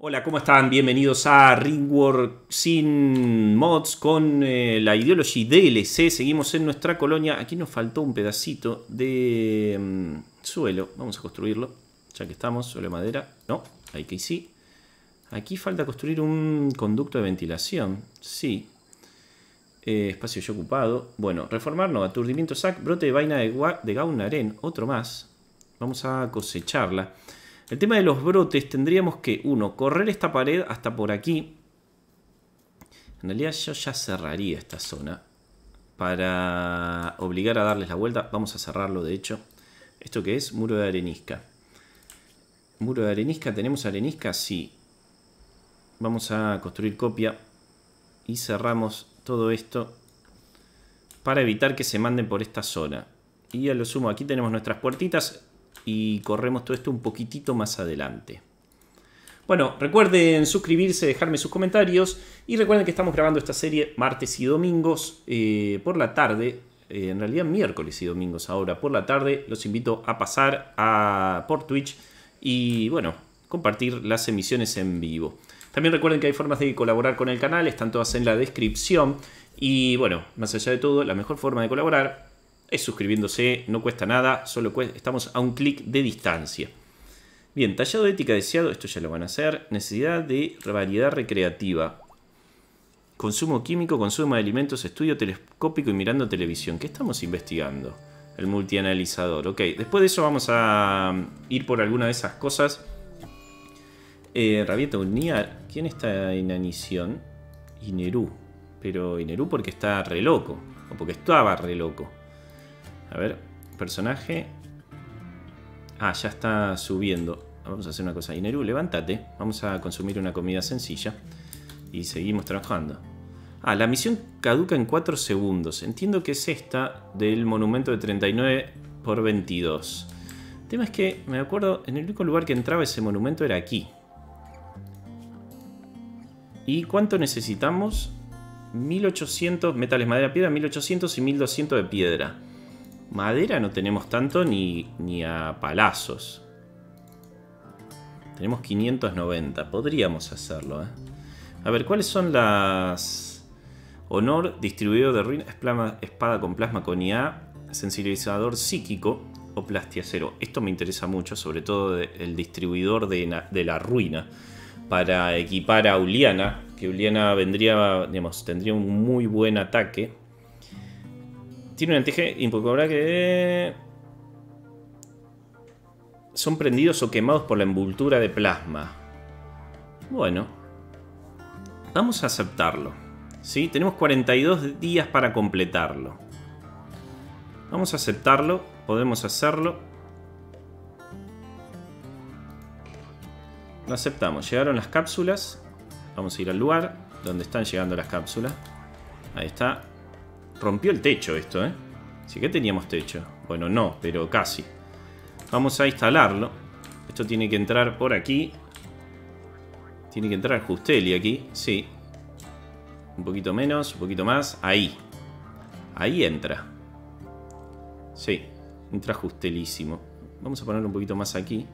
Hola, ¿cómo están? Bienvenidos a Ringworld sin mods con eh, la Ideology DLC. Seguimos en nuestra colonia. Aquí nos faltó un pedacito de mm, suelo. Vamos a construirlo, ya que estamos. Suelo de madera. No, ahí que sí. Aquí falta construir un conducto de ventilación. Sí. Eh, espacio ya ocupado. Bueno, reformar, no. Aturdimiento sac. Brote de vaina de, de gaunaren. Otro más. Vamos a cosecharla. El tema de los brotes tendríamos que, uno, correr esta pared hasta por aquí. En realidad yo ya cerraría esta zona para obligar a darles la vuelta. Vamos a cerrarlo, de hecho. ¿Esto qué es? Muro de arenisca. Muro de arenisca, ¿tenemos arenisca? Sí. Vamos a construir copia y cerramos todo esto para evitar que se manden por esta zona. Y a lo sumo, aquí tenemos nuestras puertitas y corremos todo esto un poquitito más adelante. Bueno, recuerden suscribirse, dejarme sus comentarios y recuerden que estamos grabando esta serie martes y domingos eh, por la tarde, eh, en realidad miércoles y domingos ahora por la tarde. Los invito a pasar a, por Twitch y bueno, compartir las emisiones en vivo. También recuerden que hay formas de colaborar con el canal, están todas en la descripción. Y bueno, más allá de todo, la mejor forma de colaborar es suscribiéndose, no cuesta nada, solo estamos a un clic de distancia. Bien, tallado de ética deseado, esto ya lo van a hacer. Necesidad de variedad recreativa. Consumo químico, consumo de alimentos, estudio telescópico y mirando televisión. ¿Qué estamos investigando? El multianalizador. Ok, después de eso vamos a mm, ir por alguna de esas cosas. Eh, Rabieta Uniar. ¿Quién está en Anición? Inerú. Pero Inerú porque está re loco. O porque estaba re loco. A ver, personaje. Ah, ya está subiendo. Vamos a hacer una cosa. Ineru, levántate. Vamos a consumir una comida sencilla. Y seguimos trabajando. Ah, la misión caduca en 4 segundos. Entiendo que es esta del monumento de 39 por 22. El tema es que me acuerdo, en el único lugar que entraba ese monumento era aquí. ¿Y cuánto necesitamos? 1800 metales, madera, piedra, 1800 y 1200 de piedra. Madera no tenemos tanto ni, ni a palazos. Tenemos 590. Podríamos hacerlo, ¿eh? A ver, ¿cuáles son las... Honor, distribuidor de ruina, espada con plasma con IA, sensibilizador psíquico o plastiacero. Esto me interesa mucho, sobre todo el distribuidor de, de, la ruina. Para equipar a Uliana, que Uliana vendría, digamos, tendría un muy buen ataque tiene un antige impopulable que... Son prendidos o quemados por la envoltura de plasma. Bueno. Vamos a aceptarlo. ¿Sí? Tenemos 42 días para completarlo. Vamos a aceptarlo. Podemos hacerlo. Lo aceptamos. Llegaron las cápsulas. Vamos a ir al lugar donde están llegando las cápsulas. Ahí está. Rompió el techo esto, ¿eh? Sí que teníamos techo. Bueno, no, pero casi. Vamos a instalarlo. Esto tiene que entrar por aquí. Tiene que entrar Justeli aquí, sí. Un poquito menos, un poquito más. Ahí. Ahí entra. Sí, entra justelísimo. Vamos a ponerlo un poquito más aquí.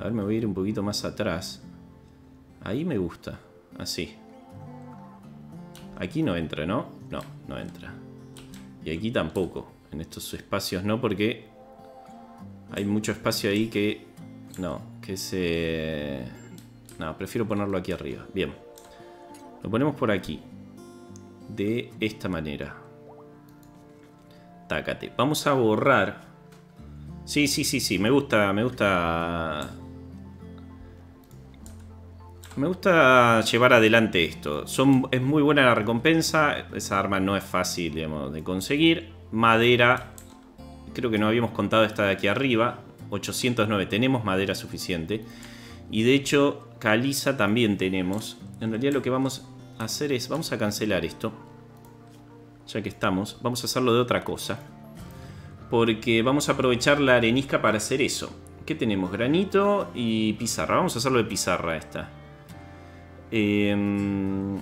A ver, me voy a ir un poquito más atrás. Ahí me gusta. Así. Aquí no entra, ¿no? No, no entra. Y aquí tampoco. En estos espacios no, porque hay mucho espacio ahí que... No, que se... No, prefiero ponerlo aquí arriba. Bien. Lo ponemos por aquí. De esta manera. Tácate. Vamos a borrar. Sí, sí, sí, sí. Me gusta, me gusta me gusta llevar adelante esto. Es muy buena la recompensa. Esa arma no es fácil de conseguir. Madera. Creo que no habíamos contado esta de aquí arriba. 809. Tenemos madera suficiente. Y de hecho, caliza también tenemos. En realidad lo que vamos a hacer es... Vamos a cancelar esto. Ya que estamos. Vamos a hacerlo de otra cosa. Porque vamos a aprovechar la arenisca para hacer eso. ¿Qué tenemos? Granito y pizarra. Vamos a hacerlo de pizarra esta. Em,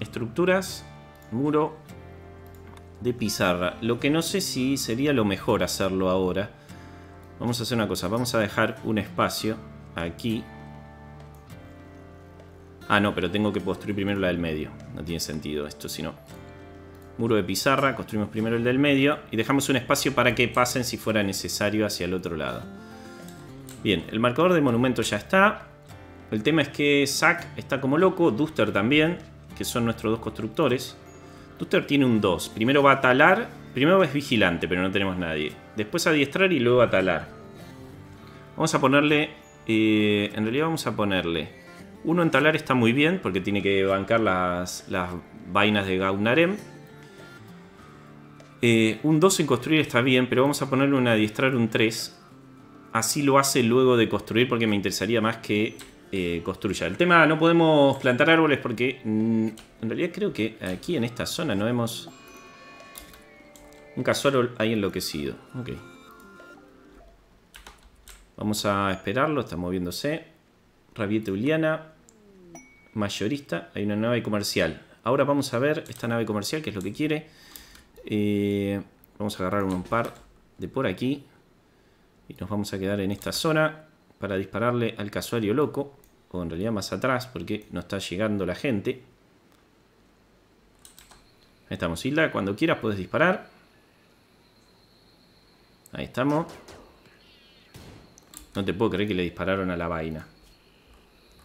estructuras, muro de pizarra. Lo que no sé si sería lo mejor hacerlo ahora. Vamos a hacer una cosa, vamos a dejar un espacio aquí. Ah, no, pero tengo que construir primero la del medio. No tiene sentido esto, si no. Muro de pizarra, construimos primero el del medio y dejamos un espacio para que pasen si fuera necesario hacia el otro lado. Bien, el marcador de monumento ya está. El tema es que Zack está como loco, Duster también, que son nuestros dos constructores. Duster tiene un 2. Primero va a talar. Primero es vigilante, pero no tenemos nadie. Después adiestrar y luego a talar. Vamos a ponerle... Eh, en realidad vamos a ponerle... Uno en talar está muy bien, porque tiene que bancar las, vainas de Gaunarem. Eh, un 2 en construir está bien, pero vamos a ponerle un adiestrar un 3. Así lo hace luego de construir, porque me interesaría más que eh, construya. El tema, no podemos plantar árboles porque mm, en realidad creo que aquí en esta zona no vemos un casual ahí enloquecido. Ok. Vamos a esperarlo, está moviéndose. Rabiete Uliana. Mayorista. Hay una nave comercial. Ahora vamos a ver esta nave comercial, que es lo que quiere. Eh, vamos a agarrar un par de por aquí. Y nos vamos a quedar en esta zona para dispararle al casuario loco. O en realidad más atrás, porque no está llegando la gente. Ahí estamos, Hilda. Cuando quieras puedes disparar. Ahí estamos. No te puedo creer que le dispararon a la vaina.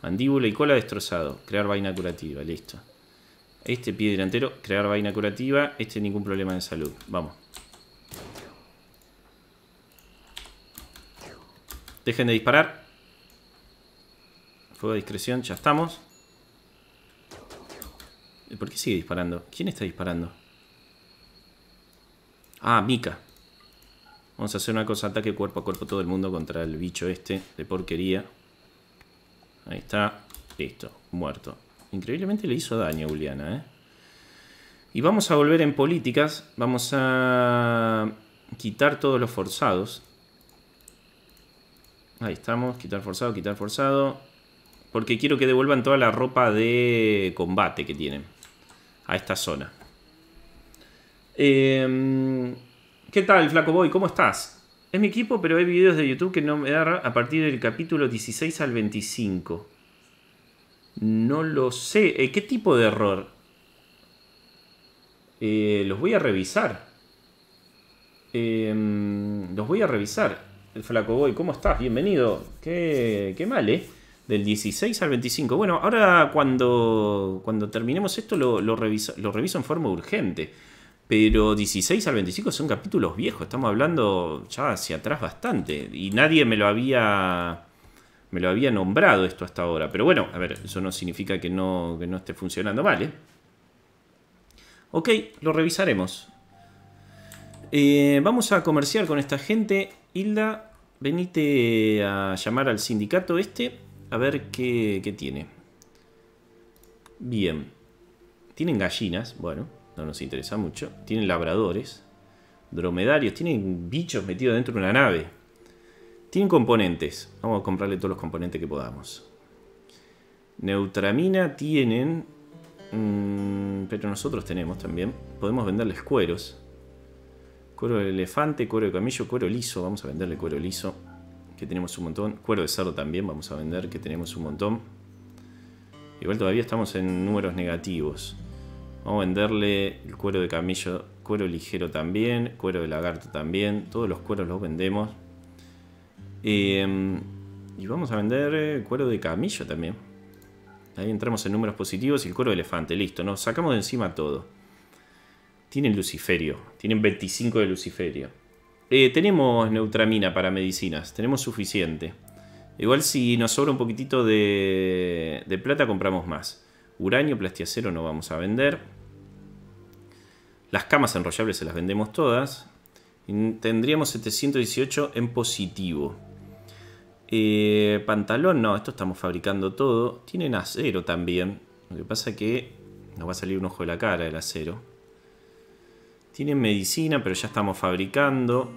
Mandíbula y cola destrozado. Crear vaina curativa, listo. Este pie delantero, crear vaina curativa. Este ningún problema de salud. Vamos. Dejen de disparar. Fuego de discreción, ya estamos. ¿Por qué sigue disparando? ¿Quién está disparando? Ah, Mika. Vamos a hacer una cosa, ataque cuerpo a cuerpo todo el mundo contra el bicho este de porquería. Ahí está. Listo, muerto. Increíblemente le hizo daño a Juliana, ¿eh? Y vamos a volver en políticas. Vamos a quitar todos los forzados. Ahí estamos, quitar forzado, quitar forzado. Porque quiero que devuelvan toda la ropa de combate que tienen. A esta zona. Em, ¿Qué tal, Flaco Boy? ¿Cómo estás? Es mi equipo, pero hay videos de YouTube que no me da a partir del capítulo 16 al 25. No lo sé. Eh, ¿Qué tipo de error? Eh, los voy a revisar. Em, los voy a revisar. El Flaco Boy, ¿cómo estás? Bienvenido. Qué, qué mal, ¿eh? Del 16 al 25. Bueno, ahora cuando, cuando terminemos esto lo, lo, reviso, lo reviso en forma urgente. Pero 16 al 25 son capítulos viejos. Estamos hablando ya hacia atrás bastante. Y nadie me lo había me lo había nombrado esto hasta ahora. Pero bueno, a ver, eso no significa que no, que no esté funcionando mal, ¿eh? Ok, lo revisaremos. Eh, vamos a comerciar con esta gente. Hilda, venite a llamar al sindicato este a ver qué, tiene. Bien. Tienen gallinas, bueno, no nos interesa mucho. Tienen labradores, dromedarios, tienen bichos metidos dentro de una nave. Tienen componentes. Vamos a comprarle todos los componentes que podamos. Neutramina tienen... Mmm, pero nosotros tenemos también. Podemos venderles cueros. Cuero de elefante, cuero de camillo, cuero liso. Vamos a venderle cuero liso. Que tenemos un montón. Cuero de cerdo también vamos a vender. Que tenemos un montón. Igual todavía estamos en números negativos. Vamos a venderle el cuero de camillo. Cuero ligero también. Cuero de lagarto también. Todos los cueros los vendemos. Em, y vamos a vender eh, cuero de camillo también. Ahí entramos en números positivos y el cuero de elefante. Listo, nos sacamos de encima todo. Tienen luciferio. Tienen 25 de luciferio. Eh, tenemos neutramina para medicinas. Tenemos suficiente. Igual si nos sobra un poquitito de, de plata compramos más. Uranio, plastiacero no vamos a vender. Las camas enrollables se las vendemos todas. Y tendríamos 718 en positivo. Eh, pantalón, no, esto estamos fabricando todo. Tienen acero también. Lo que pasa que nos va a salir un ojo de la cara el acero. Tienen medicina, pero ya estamos fabricando.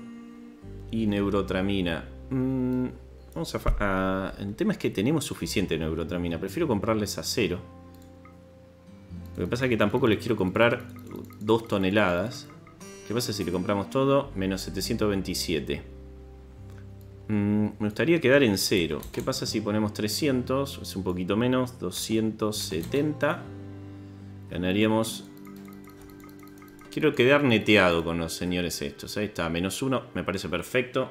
Y neurotramina. Mm, vamos a, El tema es que tenemos suficiente neurotramina. Prefiero comprarles acero. Lo que pasa es que tampoco les quiero comprar dos toneladas. ¿Qué pasa si le compramos todo? Menos 727. Mm, me gustaría quedar en cero. ¿Qué pasa si ponemos 300? Es un poquito menos. 270. Ganaríamos... Quiero quedar neteado con los señores estos. Ahí está, menos uno. Me parece perfecto.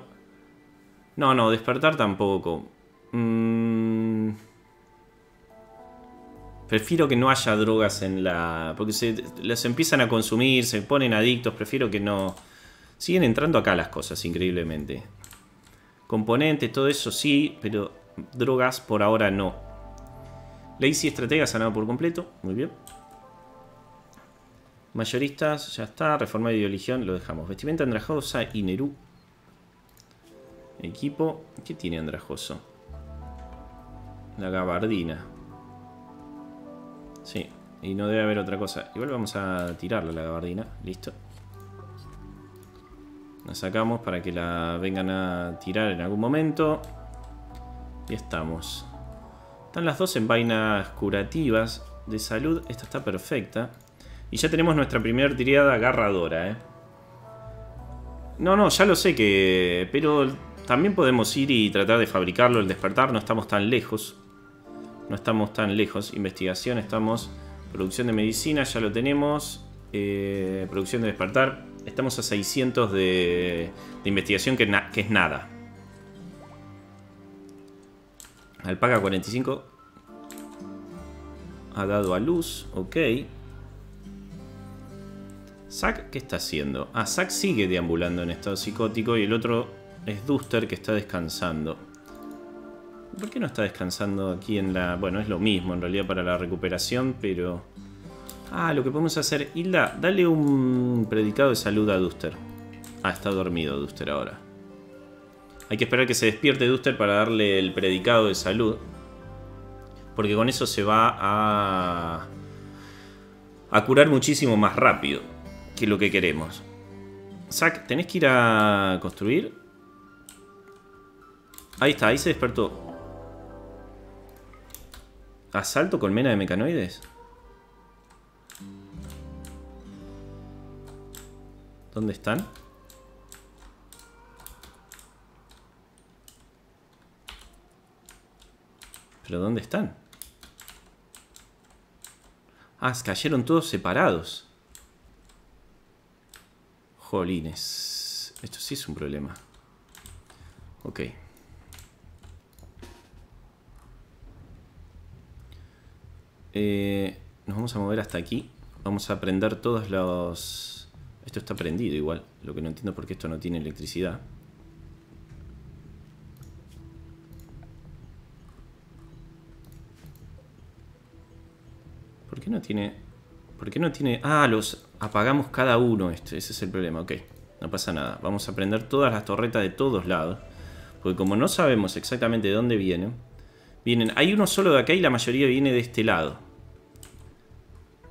No, no, despertar tampoco. Mm. Prefiero que no haya drogas en la... Porque se las empiezan a consumir, se ponen adictos. Prefiero que no... Siguen entrando acá las cosas, increíblemente. Componentes, todo eso sí, pero drogas por ahora no. Lazy Estratega sanado por completo. Muy bien. Mayoristas, ya está. Reforma de ideología, lo dejamos. Vestimenta andrajosa y Nerú. Equipo. ¿Qué tiene andrajoso? La gabardina. Sí. Y no debe haber otra cosa. Igual vamos a tirarla la gabardina. Listo. La sacamos para que la vengan a tirar en algún momento. Y estamos. Están las dos en vainas curativas de salud. Esta está perfecta. Y ya tenemos nuestra primera tirada agarradora, ¿eh? No, no, ya lo sé que... Pero también podemos ir y tratar de fabricarlo, el despertar. No estamos tan lejos. No estamos tan lejos. Investigación, estamos... Producción de medicina, ya lo tenemos. Eh, producción de despertar. Estamos a 600 de, investigación, que, es nada. Alpaga 45. Ha dado a luz. Ok. Zack, ¿qué está haciendo? Ah, Zack sigue deambulando en estado psicótico y el otro es Duster que está descansando. ¿Por qué no está descansando aquí en la...? Bueno, es lo mismo en realidad para la recuperación, pero... Ah, lo que podemos hacer... Hilda, dale un predicado de salud a Duster. Ah, está dormido Duster ahora. Hay que esperar que se despierte Duster para darle el predicado de salud. Porque con eso se va a... A curar muchísimo más rápido que lo que queremos. Zack, ¿tenés que ir a construir? Ahí está, ahí se despertó. ¿Asalto colmena de mecanoides? ¿Dónde están? ¿Pero dónde están? Ah, cayeron todos separados. Jolines. Esto sí es un problema. Ok. Eh, nos vamos a mover hasta aquí. Vamos a prender todos los esto está prendido igual. Lo que no entiendo es por qué esto no tiene electricidad. ¿Por qué no tiene...? ¿Por qué no tiene...? Ah, los apagamos cada uno. Este. Ese es el problema. Ok, no pasa nada. Vamos a prender todas las torretas de todos lados. Porque como no sabemos exactamente de dónde vienen... Vienen... Hay uno solo de acá y la mayoría viene de este lado.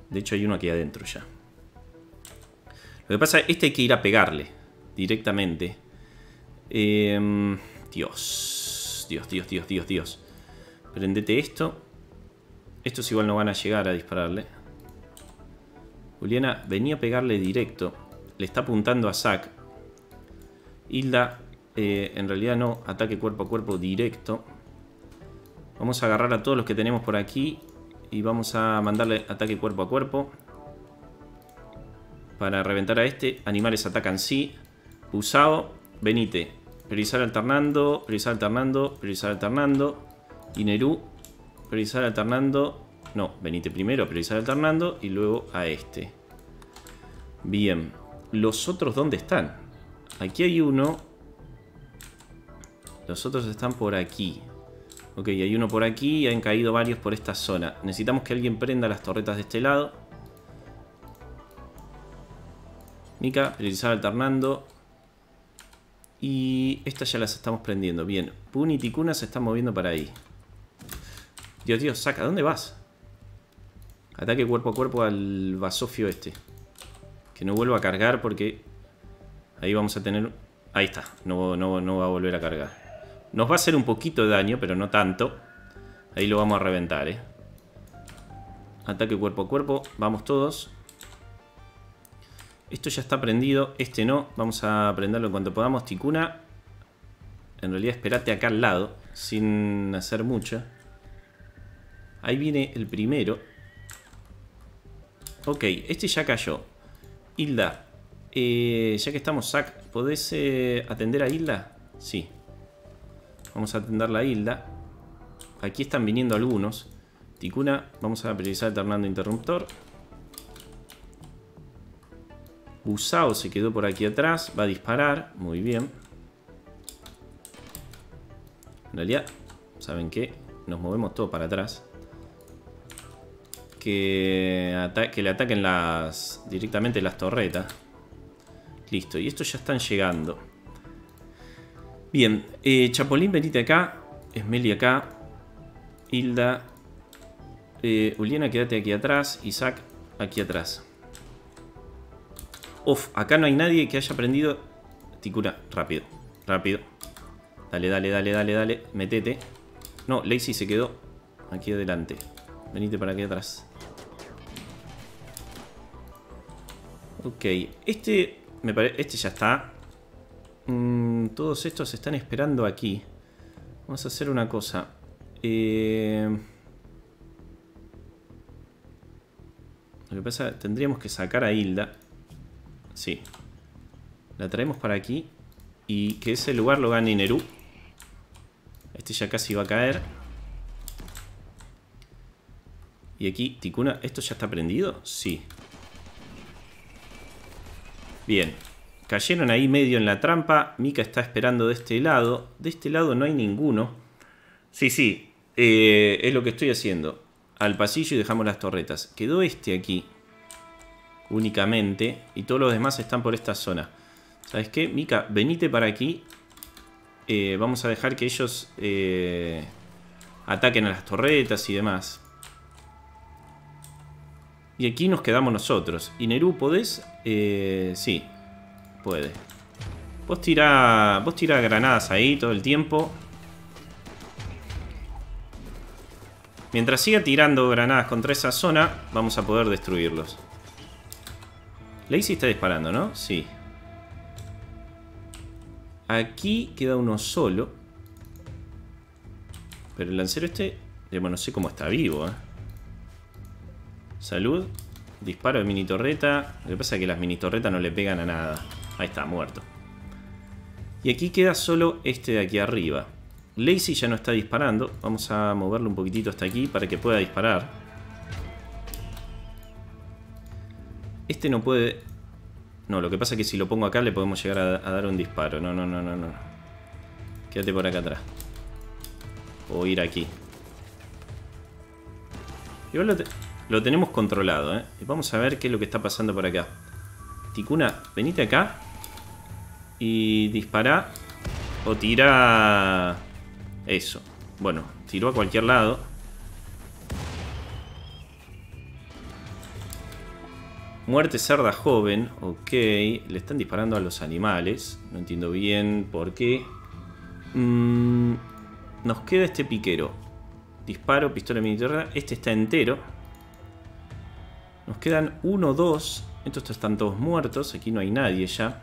De hecho hay uno aquí adentro ya. Lo que pasa es que este hay que ir a pegarle directamente. Em, Dios. Dios, Dios, Dios, Dios, Dios. Prendete esto. Estos igual no van a llegar a dispararle. Juliana venía a pegarle directo. Le está apuntando a Zack. Hilda, eh, en realidad no. Ataque cuerpo a cuerpo directo. Vamos a agarrar a todos los que tenemos por aquí. Y vamos a mandarle ataque cuerpo a cuerpo. Para reventar a este, animales atacan sí. Usado, venite. Priorizar alternando, priorizar alternando, priorizar alternando. Inerú, priorizar alternando. No, venite primero, priorizar alternando y luego a este. Bien. ¿Los otros dónde están? Aquí hay uno. Los otros están por aquí. Ok, hay uno por aquí y han caído varios por esta zona. Necesitamos que alguien prenda las torretas de este lado. Mika, priorizar alternando. Y estas ya las estamos prendiendo. Bien, Puni y se están moviendo para ahí. Dios, Dios, saca, ¿dónde vas? Ataque cuerpo a cuerpo al basofio este. Que no vuelva a cargar porque... Ahí vamos a tener... Ahí está, no, no, no va a volver a cargar. Nos va a hacer un poquito de daño, pero no tanto. Ahí lo vamos a reventar, ¿eh? Ataque cuerpo a cuerpo, vamos todos. Esto ya está prendido, este no. Vamos a prenderlo en cuanto podamos. Ticuna. En realidad espérate acá al lado, sin hacer mucho. Ahí viene el primero. Ok, este ya cayó. Hilda, eh, ya que estamos, Zack, ¿podés eh, atender a Hilda? Sí. Vamos a atender la Hilda. Aquí están viniendo algunos. Ticuna, vamos a precisar el Ternando Interruptor. Busao se quedó por aquí atrás. Va a disparar. Muy bien. En realidad, ¿saben qué? Nos movemos todo para atrás. Que, le ataquen las directamente las torretas. Listo, y estos ya están llegando. Bien, eh, Chapolín, venite acá. Esmeli acá. Hilda. Eh, Uliana, quédate aquí atrás. Isaac, aquí atrás. Uf, acá no hay nadie que haya aprendido. Ticura, rápido, rápido. Dale, dale, dale, dale, dale. Metete. No, Lazy se quedó aquí adelante. Venite para aquí atrás. Ok, este me Este ya está. Mm, todos estos están esperando aquí. Vamos a hacer una cosa. Eh... Lo que pasa, tendríamos que sacar a Hilda. Sí. La traemos para aquí. Y que ese lugar lo gane Neru. Este ya casi va a caer. Y aquí, Tikuna, ¿esto ya está prendido? Sí. Bien. Cayeron ahí medio en la trampa. Mika está esperando de este lado. De este lado no hay ninguno. Sí, sí. Eh, es lo que estoy haciendo. Al pasillo y dejamos las torretas. Quedó este aquí. Únicamente. Y todos los demás están por esta zona. ¿Sabes qué? Mika, venite para aquí. Eh, vamos a dejar que ellos eh, ataquen a las torretas y demás. Y aquí nos quedamos nosotros. Y Neru, ¿podés? Eh, sí, puede. Vos tirá, vos tirá granadas ahí todo el tiempo. Mientras siga tirando granadas contra esa zona, vamos a poder destruirlos. Lazy está disparando, ¿no? Sí. Aquí queda uno solo. Pero el lancero este, digamos, no sé cómo está vivo, ¿eh? Salud. Disparo de mini torreta. Lo que pasa es que las mini torretas no le pegan a nada. Ahí está, muerto. Y aquí queda solo este de aquí arriba. Lazy ya no está disparando. Vamos a moverlo un poquitito hasta aquí para que pueda disparar. Este no puede... No, lo que pasa es que si lo pongo acá le podemos llegar a, dar un disparo. No, no, no, no, no. Quédate por acá atrás. O ir aquí. Igual lo. Lo tenemos controlado, ¿eh? Vamos a ver qué es lo que está pasando por acá. Ticuna, venite acá. Y dispara. O tira... Eso. Bueno, tiró a cualquier lado. Muerte cerda joven. Ok. Le están disparando a los animales. No entiendo bien por qué. Mm, nos queda este piquero. Disparo, pistola militar. Este está entero. Nos quedan uno, dos. Estos están todos muertos. Aquí no hay nadie ya.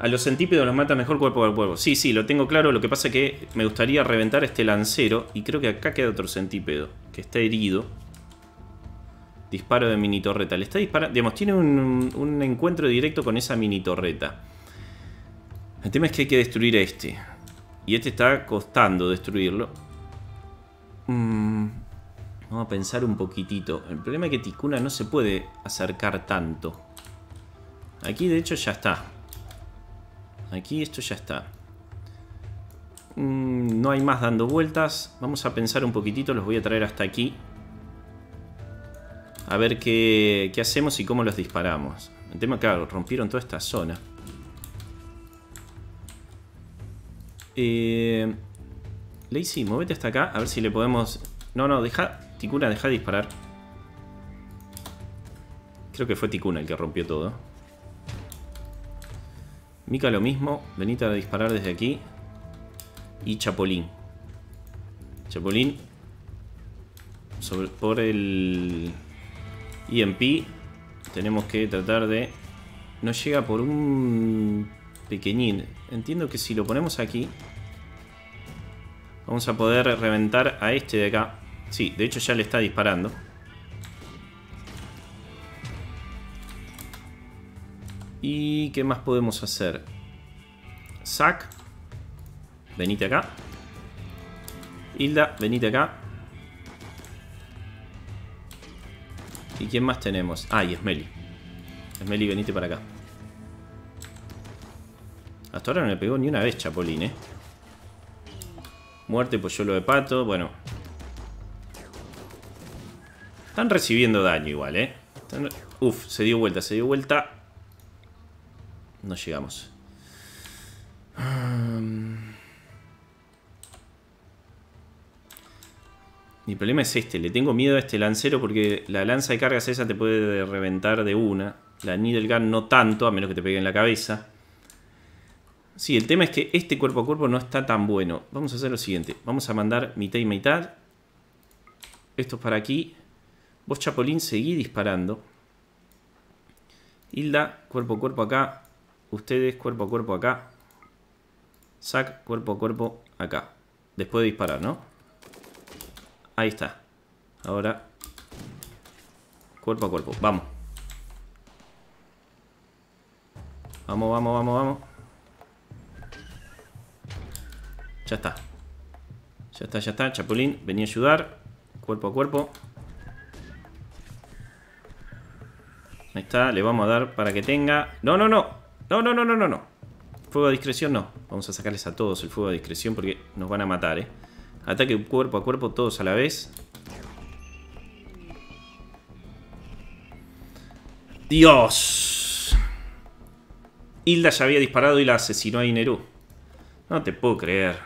A los centípedos los mata mejor cuerpo al cuerpo. Sí, sí, lo tengo claro. Lo que pasa es que me gustaría reventar este lancero. Y creo que acá queda otro centípedo. Que está herido. Disparo de mini torreta. Le está disparando. Digamos, tiene un, un, encuentro directo con esa mini torreta. El tema es que hay que destruir a este. Y este está costando destruirlo. Mmm... Vamos a pensar un poquitito. El problema es que Tikuna no se puede acercar tanto. Aquí de hecho ya está. Aquí esto ya está. Mm, no hay más dando vueltas. Vamos a pensar un poquitito. Los voy a traer hasta aquí. A ver qué, hacemos y cómo los disparamos. El tema, claro, rompieron toda esta zona. Eh, Lazy, móvete hasta acá. A ver si le podemos... No, no, deja... Ticuna, deja de disparar. Creo que fue Ticuna el que rompió todo. Mika lo mismo. Venite a disparar desde aquí. Y Chapolín. Chapolín. Sobre, por el EMP. Tenemos que tratar de... No llega por un pequeñín. Entiendo que si lo ponemos aquí... Vamos a poder reventar a este de acá. Sí, de hecho ya le está disparando. ¿Y qué más podemos hacer? Zack. Venite acá. Hilda, venite acá. ¿Y quién más tenemos? Ah, y Smelly. Smelly, venite para acá. Hasta ahora no le pegó ni una vez Chapolín, ¿eh? Muerte, polluelo de pato. Bueno. Están recibiendo daño igual, ¿eh? Uf, se dio vuelta, se dio vuelta. No llegamos. Mi problema es este, le tengo miedo a este lancero porque la lanza de cargas esa te puede reventar de una. La Needle Gun no tanto, a menos que te pegue en la cabeza. Sí, el tema es que este cuerpo a cuerpo no está tan bueno. Vamos a hacer lo siguiente. Vamos a mandar mitad y mitad. Esto es para aquí. Vos, Chapolín, seguí disparando. Hilda, cuerpo a cuerpo acá. Ustedes, cuerpo a cuerpo acá. Sac, cuerpo a cuerpo acá. Después de disparar, ¿no? Ahí está. Ahora. Cuerpo a cuerpo. Vamos. Vamos, vamos, vamos, vamos. Ya está. Ya está, ya está. Chapulín, venía a ayudar. Cuerpo a cuerpo. Ahí está, le vamos a dar para que tenga... No, no, no. No, no, no, no, no, no. Fuego a discreción no. Vamos a sacarles a todos el fuego a discreción porque nos van a matar, eh. Ataque cuerpo a cuerpo todos a la vez. ¡Dios! Hilda ya había disparado y la asesinó a Ineru. No te puedo creer.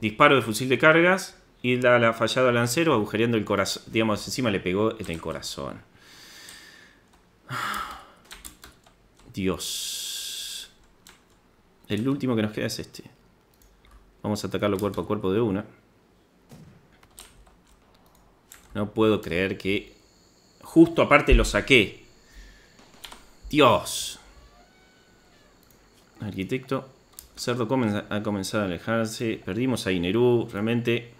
Disparo de fusil de cargas. Hilda le ha fallado al lancero agujereando el corazón. Digamos, encima le pegó en el corazón. Dios. El último que nos queda es este. Vamos a atacarlo cuerpo a cuerpo de una. No puedo creer que justo aparte lo saqué. Dios. Arquitecto. Cerdo ha comenzado a alejarse. Perdimos a Inerú. Realmente.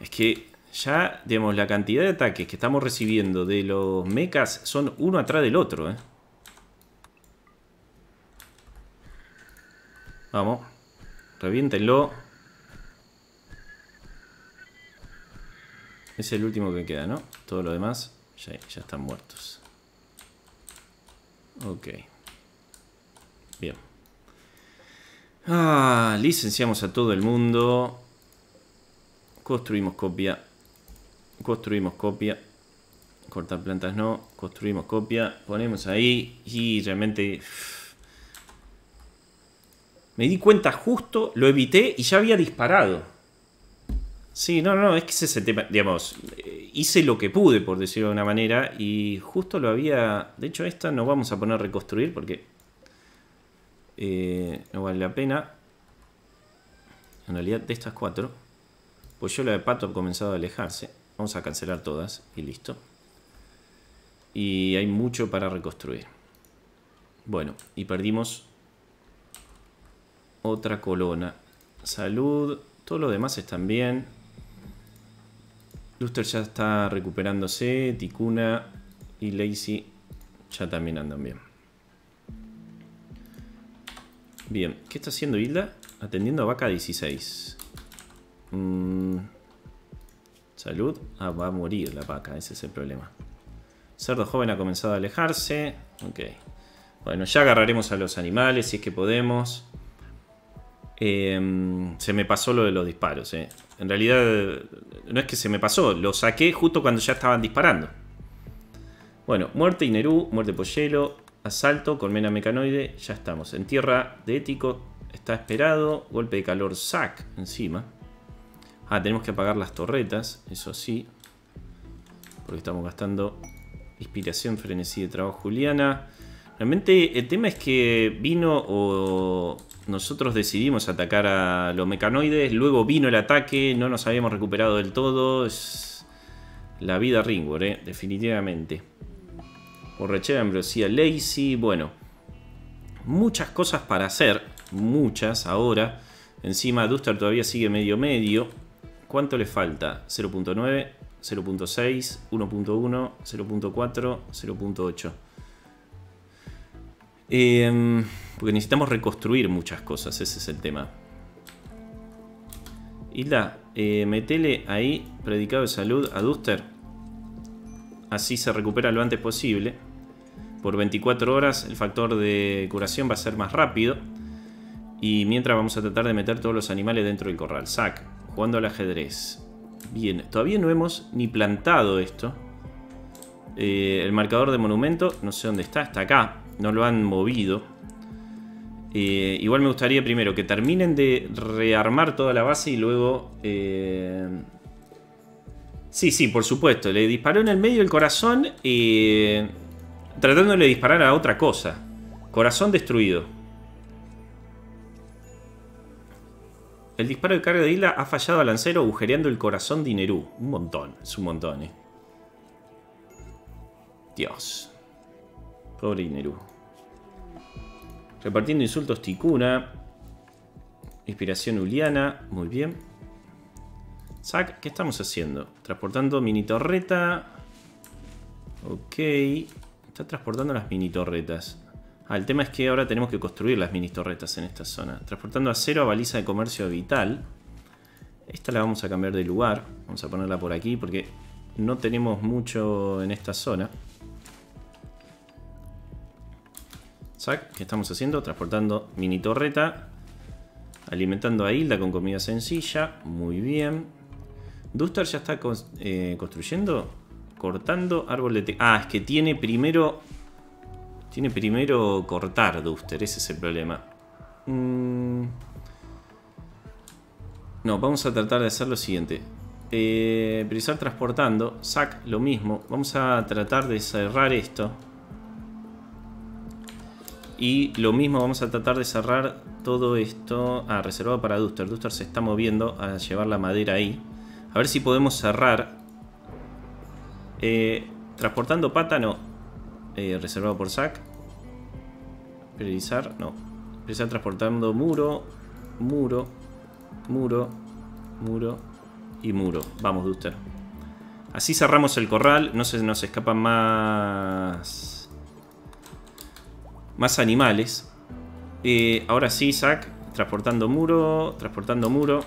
Es que ya, digamos, la cantidad de ataques que estamos recibiendo de los mechas son uno atrás del otro, ¿eh? Vamos. Reviéntenlo. Es el último que queda, ¿no? Todo lo demás ya, ya están muertos. Ok. Bien. Ah, licenciamos a todo el mundo. Construimos copia. Construimos copia. Cortar plantas no. Construimos copia. Ponemos ahí. Y realmente... Me di cuenta justo, lo evité y ya había disparado. Sí, no, no, es que ese es tema. Digamos, eh, hice lo que pude, por decirlo de una manera, y justo lo había. De hecho, esta no vamos a poner reconstruir porque eh, no vale la pena. En realidad, de estas cuatro, pues yo la de pato ha comenzado a alejarse. Vamos a cancelar todas y listo. Y hay mucho para reconstruir. Bueno, y perdimos otra colona. Salud, todo lo demás están bien. Luster ya está recuperándose. Tikuna y Lacey ya también andan bien. Bien, ¿qué está haciendo Hilda? Atendiendo a vaca 16. Mm, salud. Ah, va a morir la vaca, ese es el problema. Cerdo joven ha comenzado a alejarse. Ok. Bueno, ya agarraremos a los animales si es que podemos. Em, se me pasó lo de los disparos. Eh. En realidad, no es que se me pasó, lo saqué justo cuando ya estaban disparando. Bueno, muerte Inerú, muerte Pollelo, asalto, colmena mecanoide, ya estamos. En tierra de ético, está esperado, golpe de calor sac encima. Ah, tenemos que apagar las torretas, eso sí. Porque estamos gastando inspiración, frenesí de trabajo Juliana. Realmente el tema es que vino o nosotros decidimos atacar a los mecanoides, luego vino el ataque, no nos habíamos recuperado del todo. Es la vida Ringworld, ¿eh? definitivamente. Borrachera, ambrosía, lazy, bueno. muchas cosas para hacer. Muchas ahora. Encima Duster todavía sigue medio medio. ¿Cuánto le falta? 0.9, 0.6, 1.1, 0.4, 0.8. porque necesitamos reconstruir muchas cosas, ese es el tema. Hilda, eh, metele ahí predicado de salud a Duster. Así se recupera lo antes posible. Por 24 horas el factor de curación va a ser más rápido. Y mientras vamos a tratar de meter todos los animales dentro del corral. Sac, jugando al ajedrez. Bien, todavía no hemos ni plantado esto. Eh, el marcador de monumento, no sé dónde está, está acá. No lo han movido. Eh, igual me gustaría primero que terminen de rearmar toda la base y luego... Eh, sí, sí, por supuesto. Le disparó en el medio del corazón tratándole de disparar a otra cosa. Corazón destruido. El disparo de carga de isla ha fallado al lancero agujereando el corazón de Inerú. Un montón, es un montón, eh. Dios. Pobre Inerú. Repartiendo insultos Ticuna. Inspiración Uliana. Muy bien. Zack, ¿qué estamos haciendo? Transportando mini torreta. Ok. Está transportando las mini torretas. Ah, el tema es que ahora tenemos que construir las mini torretas en esta zona. Transportando acero a baliza de comercio vital. Esta la vamos a cambiar de lugar. Vamos a ponerla por aquí porque no tenemos mucho en esta zona. ¿qué estamos haciendo? Transportando mini torreta. Alimentando a Hilda con comida sencilla. Muy bien. Duster ya está eh, construyendo. Cortando árbol de... Ah, es que tiene primero... Tiene primero cortar Duster. Ese es el problema. Mm. No, vamos a tratar de hacer lo siguiente. Eh, transportando. Sac, lo mismo. Vamos a tratar de cerrar esto. Y lo mismo vamos a tratar de cerrar todo esto. Ah, reservado para Duster. Duster se está moviendo a llevar la madera ahí. A ver si podemos cerrar. Eh, transportando pátano. Eh, reservado por Zack. Priorizar, no. Priorizar transportando muro. Muro. Muro. Muro. Y muro. Vamos, Duster. Así cerramos el corral. No se nos escapan más más animales. Eh, ahora sí, Zack, transportando muro, transportando muro.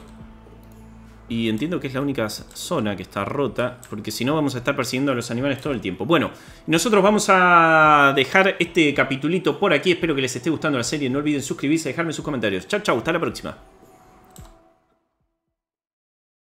Y entiendo que es la única zona que está rota, porque si no vamos a estar persiguiendo a los animales todo el tiempo. Bueno, nosotros vamos a dejar este capitulito por aquí. Espero que les esté gustando la serie. No olviden suscribirse y dejarme sus comentarios. Chao, chao, hasta la próxima.